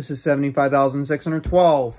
This is 75,612.